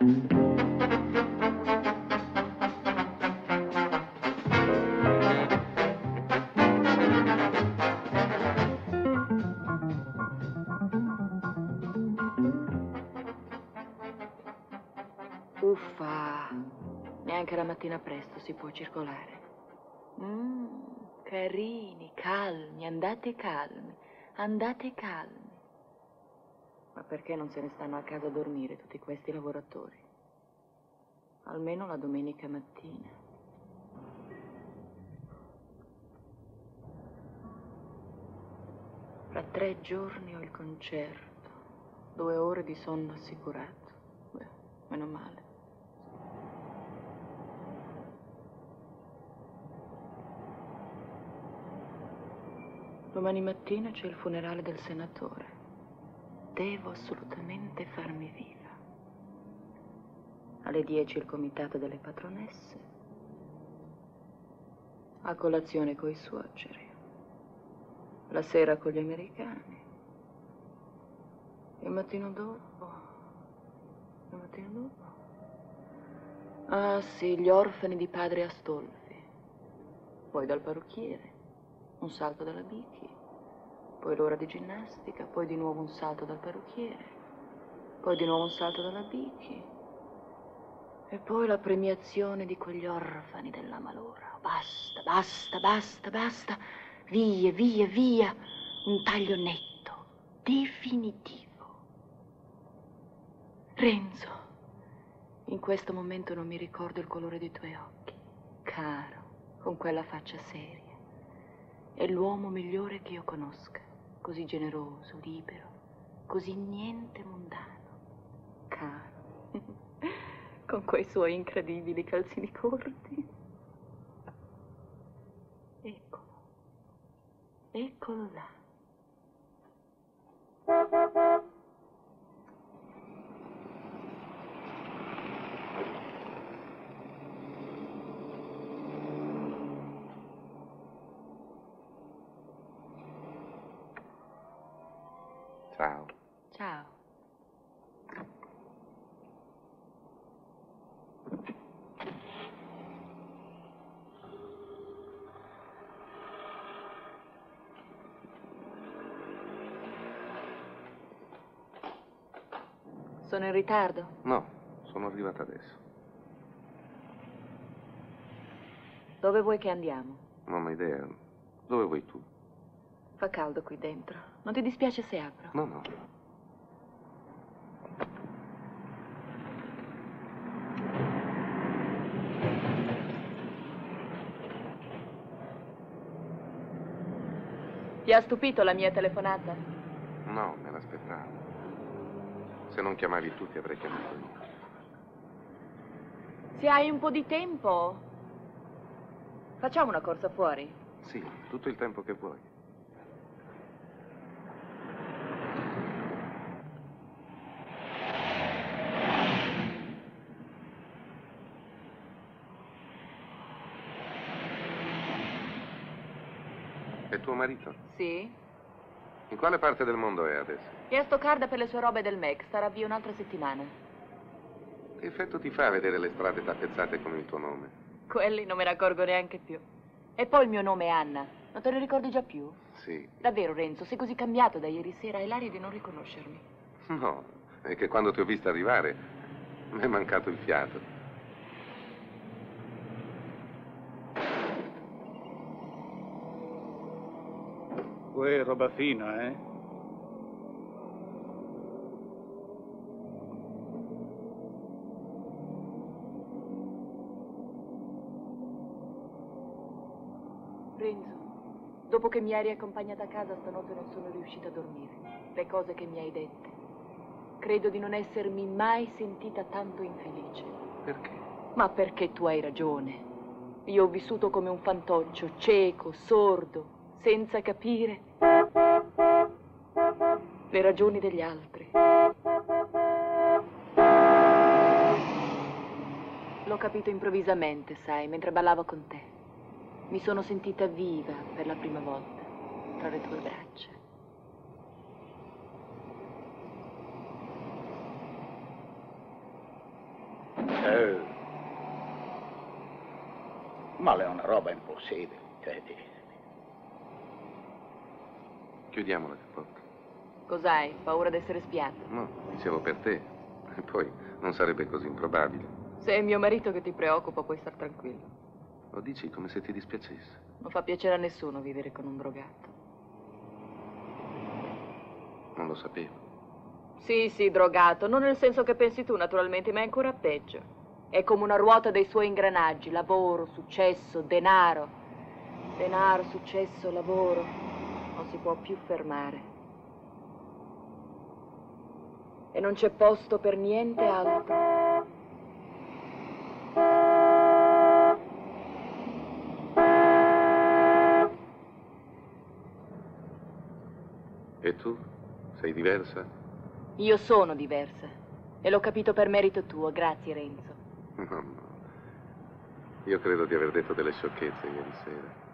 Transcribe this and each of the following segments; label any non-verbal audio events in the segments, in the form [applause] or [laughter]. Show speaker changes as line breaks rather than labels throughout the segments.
Uffa, neanche la mattina presto si può circolare. Mm, carini, calmi, andate calmi, andate calmi. Ma perché non se ne stanno a casa a dormire tutti questi lavoratori? Almeno la domenica mattina. Fra tre giorni ho il concerto, due ore di sonno assicurato. Beh, meno male. Domani mattina c'è il funerale del senatore. Devo assolutamente farmi viva. Alle 10 il comitato delle patronesse. A colazione coi suoceri. La sera con gli americani. Il mattino dopo. Il mattino dopo. Ah sì, gli orfani di padre Astolfi. Poi dal parrucchiere. Un salto dalla bichi. Poi l'ora di ginnastica. Poi di nuovo un salto dal parrucchiere. Poi di nuovo un salto dalla bichi. E poi la premiazione di quegli orfani della malora. Basta, basta, basta, basta. Via, via, via. Un taglio netto, definitivo. Renzo, in questo momento non mi ricordo il colore dei tuoi occhi. Caro, con quella faccia seria. È l'uomo migliore che io conosca. Così generoso, libero, così niente mondano. Caro, [laughs] con quei suoi incredibili calzini corti. Eccolo. Eccolo là.
Ciao.
Ciao. Sono in ritardo?
No, sono arrivata adesso.
Dove vuoi che andiamo?
Non ho idea. Dove vuoi tu?
Fa caldo qui dentro. Non ti dispiace se apro?
No, no.
Ti ha stupito la mia telefonata?
No, me l'aspettavo. Se non chiamavi tu ti avrei chiamato io.
Se hai un po' di tempo, facciamo una corsa fuori.
Sì, tutto il tempo che vuoi. E tuo marito?
Sì?
In quale parte del mondo è adesso?
È a Stoccarda per le sue robe del MEC. Starà via un'altra settimana.
Che effetto ti fa vedere le strade tappezzate con il tuo nome?
Quelli non me ne accorgo neanche più. E poi il mio nome è Anna. Non te ne ricordi già più?
Sì.
Davvero, Renzo, sei così cambiato da ieri sera. Hai l'aria di non riconoscermi.
No, è che quando ti ho visto arrivare mi è mancato il fiato.
Uè, roba fina, eh?
Renzo, dopo che mi eri accompagnata a casa stanotte non sono riuscita a dormire. Le cose che mi hai dette. Credo di non essermi mai sentita tanto infelice.
Perché?
Ma perché tu hai ragione. Io ho vissuto come un fantoccio, cieco, sordo, senza capire le ragioni degli altri. L'ho capito improvvisamente, sai, mentre ballavo con te. Mi sono sentita viva per la prima volta tra le tue braccia.
Eh. Ma è una roba impossibile. Cioè, di-
Chiudiamo la capotta.
Cos'hai? Paura d'essere spiato?
No, dicevo per te. E poi non sarebbe così improbabile.
Se è mio marito che ti preoccupa, puoi star tranquillo.
Lo dici come se ti dispiacesse.
Non fa piacere a nessuno vivere con un drogato.
Non lo sapevo.
Sì, sì, drogato. Non nel senso che pensi tu, naturalmente, ma è ancora peggio. È come una ruota dei suoi ingranaggi. Lavoro, successo, denaro. Denaro, successo, lavoro. Non si può più fermare. E non c'è posto per niente altro.
E tu? Sei diversa?
Io sono diversa. E l'ho capito per merito tuo. Grazie, Renzo.
No, no. Io credo di aver detto delle sciocchezze ieri sera.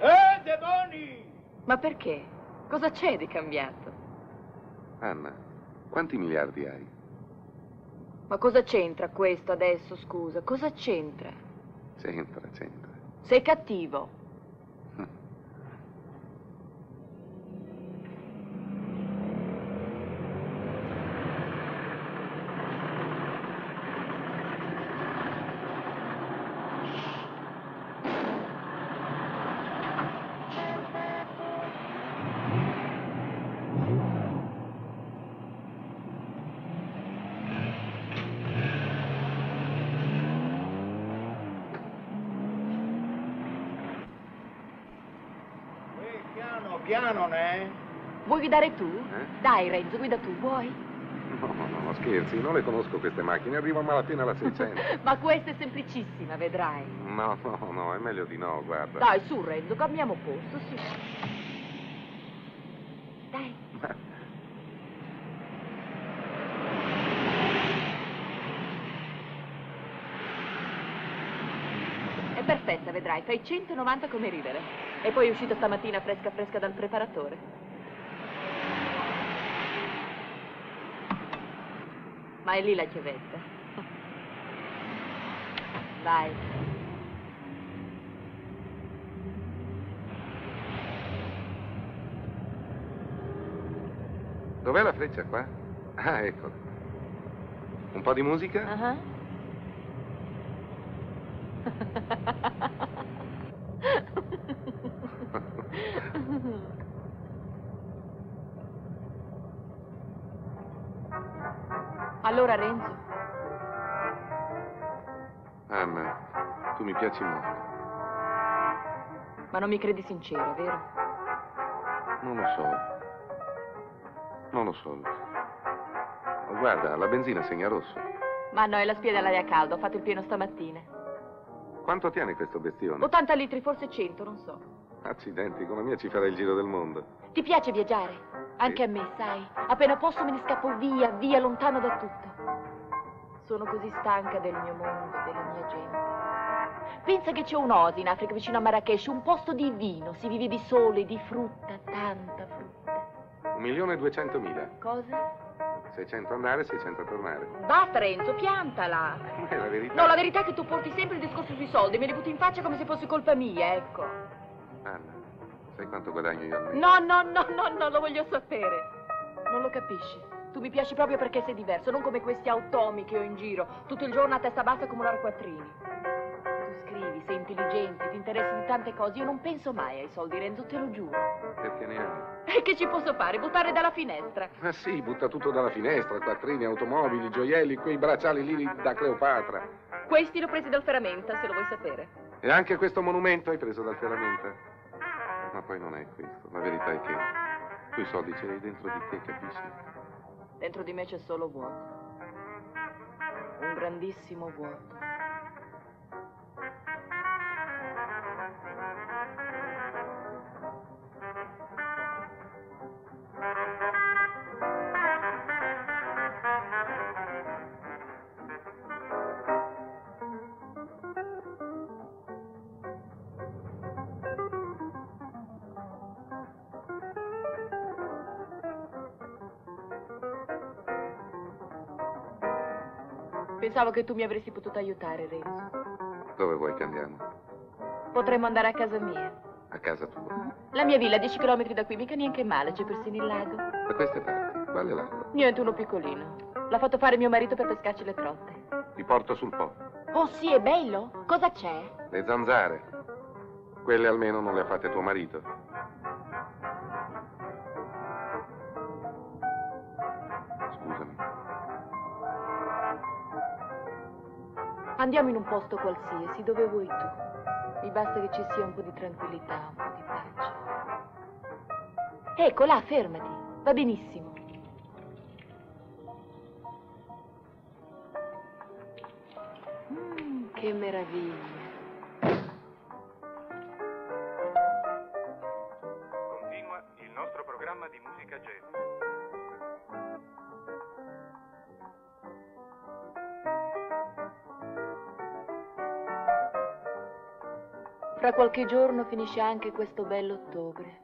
Eh, demoni!
Ma perché? Cosa c'è di cambiato?
Anna, quanti miliardi hai?
Ma cosa c'entra questo adesso, scusa? Cosa c'entra?
C'entra, c'entra.
Sei cattivo.
Eh, piano, ne?
Vuoi guidare tu?
Eh?
Dai, Renzo, guida tu, vuoi?
No, no, no, scherzi, non le conosco queste macchine, arrivo a malapena alla 600. [laughs]
Ma questa è semplicissima, vedrai.
No, no, no, è meglio di no, guarda.
Dai, su, Renzo, cambiamo posto, su. Dai. È perfetta, vedrai, fai 190 come ridere. E poi è uscita stamattina fresca fresca dal preparatore. Ma è lì la chiavetta. Vai.
Dov'è la freccia qua? Ah, eccola. Un po' di musica?
Ah. allora, [laughs]
Anna, tu mi piaci molto.
ma non mi credi sincero, vero?
Non lo so. Non lo so. Guarda, la benzina segna rosso.
Ma no, è la spia dell'aria calda, ho fatto il pieno stamattina.
Quanto tiene questo bestione?
80 litri, forse 100, non so.
Accidenti, la mia ci farà il giro del mondo.
Ti piace viaggiare? Anche a me, sai. Appena posso me ne scappo via, via, lontano da tutto. Sono così stanca del mio mondo, della mia gente. Pensa che c'è un'osi in Africa vicino a Marrakesh, un posto divino, si vive di sole, di frutta, tanta frutta.
Un milione e duecentomila.
Cosa?
600 andare, 600 tornare.
Basta Renzo, piantala.
È la verità.
No, la verità è che tu porti sempre il discorso sui soldi, me li butti in faccia come se fosse colpa mia, ecco.
Anna, sai quanto guadagno io al mese?
No, no, no, no, no, lo voglio sapere. Non lo capisci. Tu mi piaci proprio perché sei diverso, non come questi automi che ho in giro, tutto il giorno a testa bassa come un arquatrini. Tu scrivi, sei intelligente, ti interessi di tante cose. Io non penso mai ai soldi, Renzo, te lo giuro.
Perché ne hai?
E che ci posso fare? Buttare dalla finestra.
Ma sì, butta tutto dalla finestra, quattrini, automobili, gioielli, quei bracciali lì da Cleopatra.
Questi l'ho presi dal ferramenta, se lo vuoi sapere.
E anche questo monumento hai preso dal ferramenta? Ma poi non è questo. La verità è che quei soldi ce li hai dentro di te, capisci?
Dentro di me c'è solo vuoto. Un grandissimo vuoto. Pensavo che tu mi avresti potuto aiutare, Renzo.
Dove vuoi che andiamo?
Potremmo andare a casa mia.
A casa tua.
La mia villa a 10 km da qui, mica neanche male, c'è persino il lago.
Da queste parti, vale l'acqua.
Niente, uno piccolino. L'ha fatto fare mio marito per pescarci le trotte.
Ti porto sul Po.
Oh sì, è bello? Cosa c'è?
Le zanzare. Quelle almeno non le ha fatte tuo marito.
Andiamo in un posto qualsiasi, dove vuoi tu. Mi basta che ci sia un po' di tranquillità, un po' di pace. Ecco, là, fermati. Va benissimo. Mm, che meraviglia. Qualche giorno finisce anche questo bello ottobre.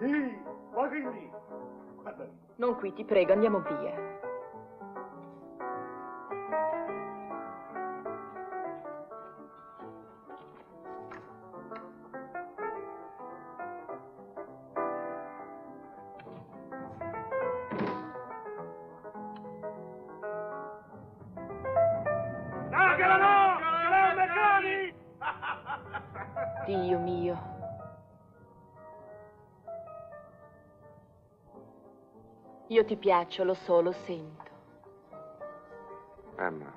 Ehi, lì. Guarda lì.
Non qui, ti prego, andiamo via.
No, che la no! Meccani!
Dio mio. Io ti piaccio, lo so, lo sento.
Anna,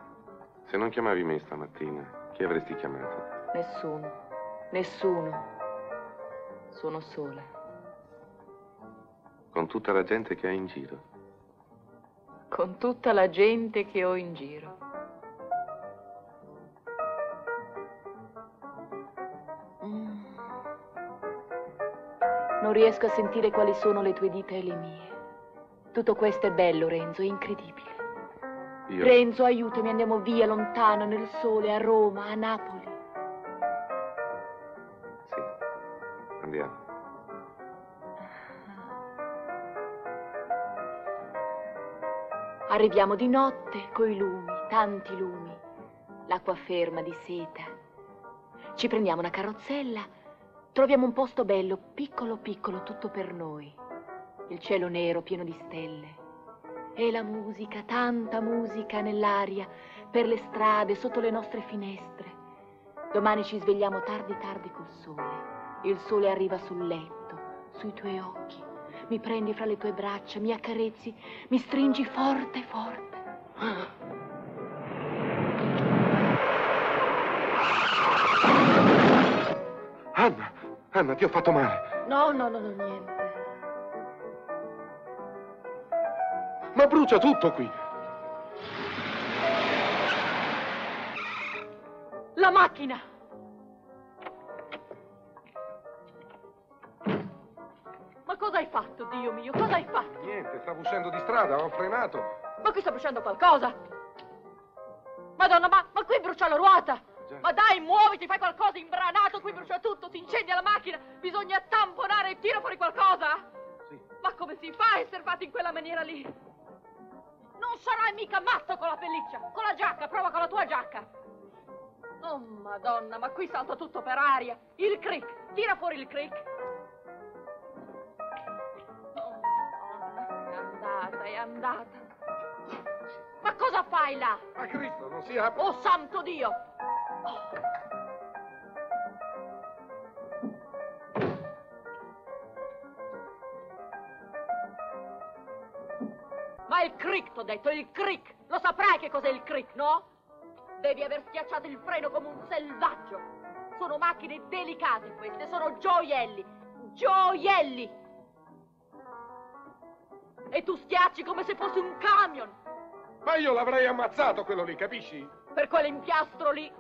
se non chiamavi me stamattina, chi avresti chiamato?
Nessuno, nessuno. Sono sola.
Con tutta la gente che hai in giro.
Con tutta la gente che ho in giro. Non riesco a sentire quali sono le tue dita e le mie. Tutto questo è bello, Renzo, è incredibile.
Io...
Renzo, aiutami, andiamo via, lontano, nel sole, a Roma, a Napoli.
Sì, andiamo.
Arriviamo di notte coi lumi, tanti lumi, l'acqua ferma di seta. Ci prendiamo una carrozzella, troviamo un posto bello, piccolo piccolo, tutto per noi. Il cielo nero pieno di stelle. E la musica, tanta musica nell'aria, per le strade, sotto le nostre finestre. Domani ci svegliamo tardi tardi col sole. Il sole arriva sul letto, sui tuoi occhi. Mi prendi fra le tue braccia, mi accarezzi, mi stringi forte, forte.
Anna, Anna, ti ho fatto male.
No, no, no, no, niente.
Ma brucia tutto qui.
La macchina! Ma cosa hai fatto, Dio mio? Cosa hai fatto?
Niente, stavo uscendo di strada, ho frenato.
Ma qui sta bruciando qualcosa! Madonna, ma, ma qui brucia la ruota!
Già.
Ma dai, muoviti, fai qualcosa, imbranato, qui brucia tutto, si incendia la macchina, bisogna tamponare e tira fuori qualcosa!
Sì.
Ma come si fa a essere fatti in quella maniera lì? Non sarai mica matto con la pelliccia, con la giacca, prova con la tua giacca! Oh, madonna, ma qui salta tutto per aria! Il crick, tira fuori il crick! Oh, madonna, è andata, è andata! Ma cosa fai là?
Ma Cristo, non si apre.
Oh, santo Dio! T'ho detto, il crick! Lo saprai che cos'è il crick, no? Devi aver schiacciato il freno come un selvaggio. Sono macchine delicate queste, sono gioielli. Gioielli! E tu schiacci come se fossi un camion.
Ma io l'avrei ammazzato quello lì, capisci?
Per quell'impiastro lì.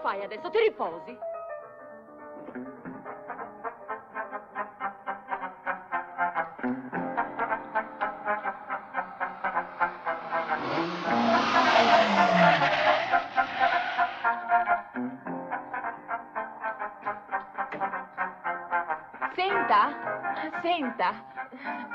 Fai adesso? Ti riposi? Senta, senta,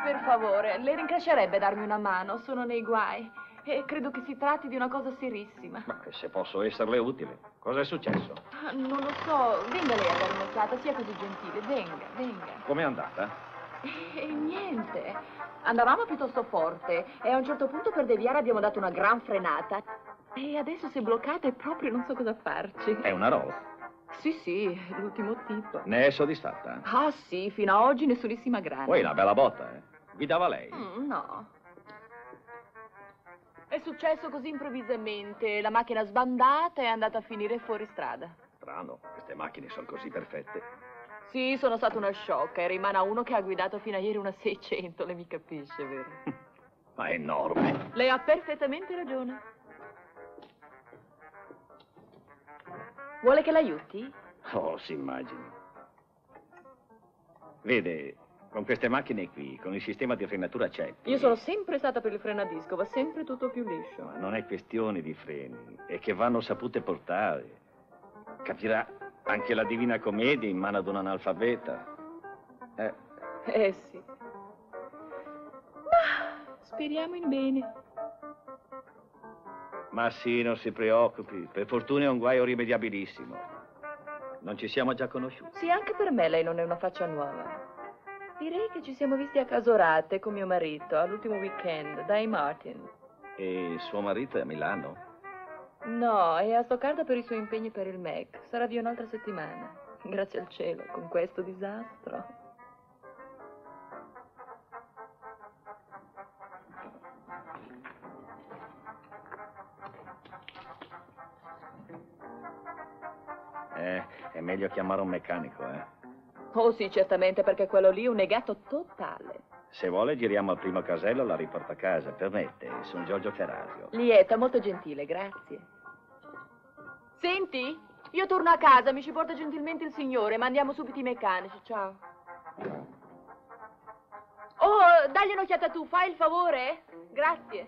per favore, le rincrescerebbe darmi una mano, sono nei guai e credo che si tratti di una cosa serissima.
Ma se posso esserle utile. Cosa è successo?
Ah, Non lo so, venga lei a dare un'occhiata, sia così gentile, venga, venga.
Com'è andata?
E niente, andavamo piuttosto forte e a un certo punto per deviare abbiamo dato una gran frenata e adesso si è bloccata e proprio non so cosa farci.
È una Rolls.
Sì, sì, l'ultimo tipo.
Ne è soddisfatta?
Ah sì, fino a oggi nessunissima grande.
Poi una bella botta, eh. Guidava lei?
Mm, no. È successo così improvvisamente, la macchina sbandata è andata a finire fuori strada.
Strano, queste macchine sono così perfette.
Sì, sono stata una sciocca e rimane uno che ha guidato fino a ieri una 600, lei mi capisce, vero? [laughs]
Ma è enorme.
Lei ha perfettamente ragione. Vuole che l'aiuti?
Oh, si immagini. Vede, con queste macchine qui, con il sistema di frenatura CEP...
Io sono sempre stata per il freno a disco, va sempre tutto più liscio.
Ma non è questione di freni, è che vanno sapute portare. Capirà, anche la Divina Commedia in mano ad un analfabeta. Eh,
Eh sì. Ma speriamo in bene.
ma sì, non si preoccupi. Per fortuna è un guaio rimediabilissimo. Non ci siamo già conosciuti.
Sì, anche per me lei non è una faccia nuova. Direi che ci siamo visti a Casorate con mio marito all'ultimo weekend, dai Martin.
E suo marito è a Milano?
No, è a Stoccarda per i suoi impegni per il MEC. Sarà via un'altra settimana. [laughs] Grazie al cielo, con questo disastro.
Eh, è meglio chiamare un meccanico, eh.
Oh sì, certamente, perché quello lì è un negato totale.
Se vuole giriamo al primo casello e la riporta a casa. Permette, sono Giorgio Ferasio.
Lieta, molto gentile, grazie. Senti, io torno a casa, mi ci porta gentilmente il signore, mandiamo subito i meccanici, ciao. Oh, dagli un'occhiata tu, fai il favore? Grazie.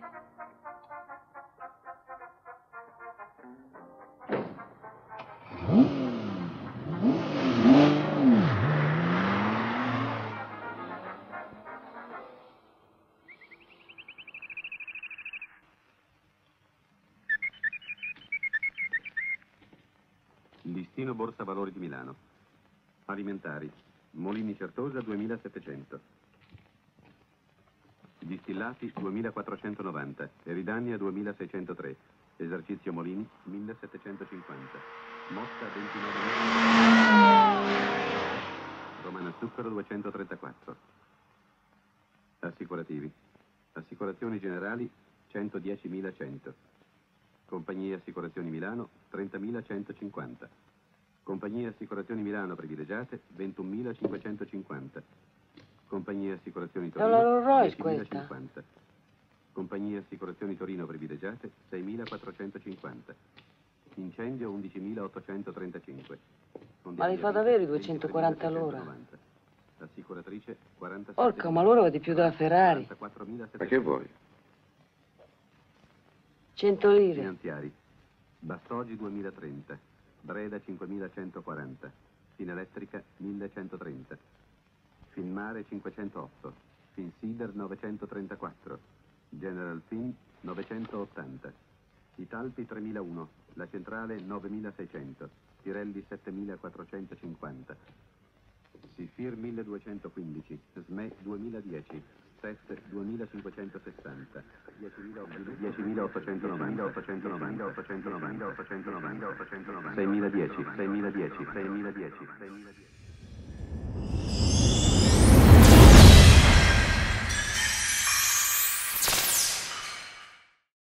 Listino Borsa Valori di Milano. Alimentari. Molini Certosa 2700. Distillati 2490. Eridania 2603. Esercizio Molini 1750. Mosca 29. Romana Zucchero 234. Assicurativi. Assicurazioni generali 110.100. Compagnia Assicurazioni Milano 30.150. Compagnia Assicurazioni Milano privilegiate 21.550. Compagnia Assicurazioni Torino
la Rolls Royce
10.050. Compagnia Assicurazioni Torino privilegiate 6.450. Incendio 11.835.
Ma li fa davvero i 240 all'ora?
Assicuratrice 47.
Porca, ma allora vedi più della Ferrari.
44.700.
Ma che vuoi?
100 lire.
Finanziari. Bastogi 2030. Breda 5140. Finelettrica 1130. Finmare 508. Finsider 934. General Fin 980. Italpi 3001. La centrale 9600. Pirelli 7450. Sifir 1215. SME 2010. SET 2560. 10.890, 890, 890, 890, 890, 6010, 6010, 6010, 6010.